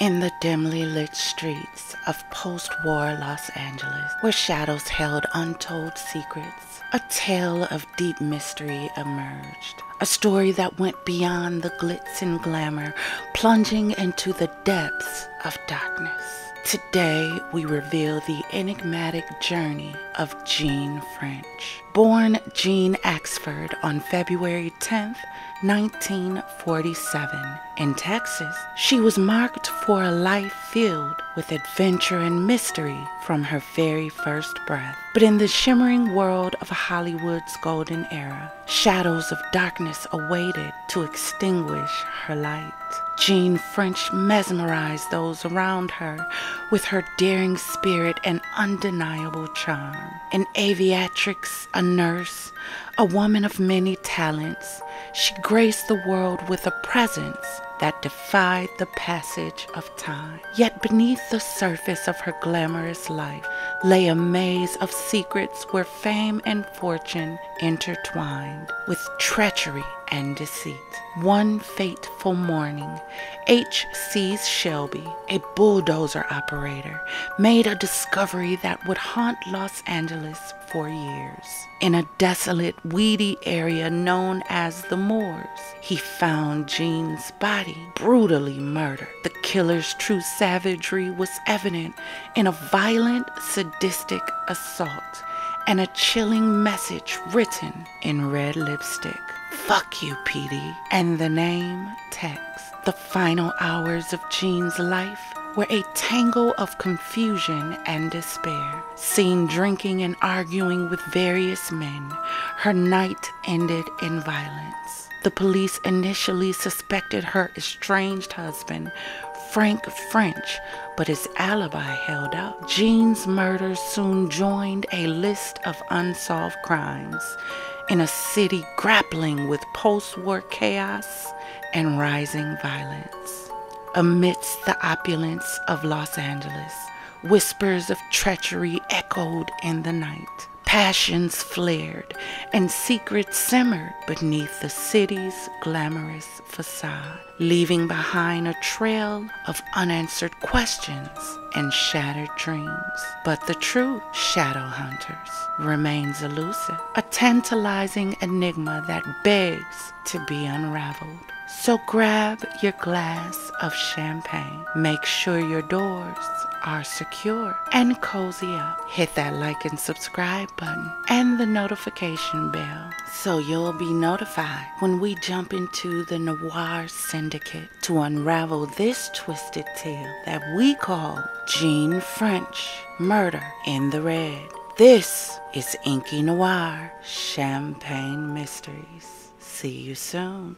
In the dimly lit streets of post war Los Angeles, where shadows held untold secrets, a tale of deep mystery emerged. A story that went beyond the glitz and glamour, plunging into the depths of darkness. Today, we reveal the enigmatic journey of Jeanne French. Born Jeanne Axford on February 10, 1947, in Texas, she was marked for a life filled with adventure and mystery from her very first breath. But in the shimmering world of Hollywood's golden era, shadows of darkness awaited to extinguish her light. Jeanne French mesmerized those around her with her daring spirit and undeniable charm. An aviatrix, a nurse, a woman of many talents, she graced the world with a presence that defied the passage of time. Yet beneath the surface of her glamorous life lay a maze of secrets where fame and fortune intertwined with treachery and deceit. One fateful morning, H.C. Shelby, a bulldozer operator, made a discovery that would haunt Los Angeles for years. In a desolate, weedy area known as the Moors, he found Jeanne's body brutally murdered. The killer's true savagery was evident in a violent, sadistic assault and a chilling message written in red lipstick. Fuck you, PD. And the name Tex. The final hours of Jeanne's life were a tangle of confusion and despair. Seen drinking and arguing with various men, her night ended in violence. The police initially suspected her estranged husband, Frank French, but his alibi held up. Jeanne's murder soon joined a list of unsolved crimes in a city grappling with post war chaos and rising violence. Amidst the opulence of Los Angeles, whispers of treachery echoed in the night. Passions flared and secrets simmered beneath the city's glamorous facade, leaving behind a trail of unanswered questions and shattered dreams. But the true Shadow Hunters remains elusive, a tantalizing enigma that begs to be unraveled. So grab your glass of champagne. Make sure your doors are secure and cozy up. Hit that like and subscribe button and the notification bell so you'll be notified when we jump into the Noir Syndicate to unravel this twisted tale that we call Jeanne French Murder in the Red. This is Inky Noir Champagne Mysteries. See you soon.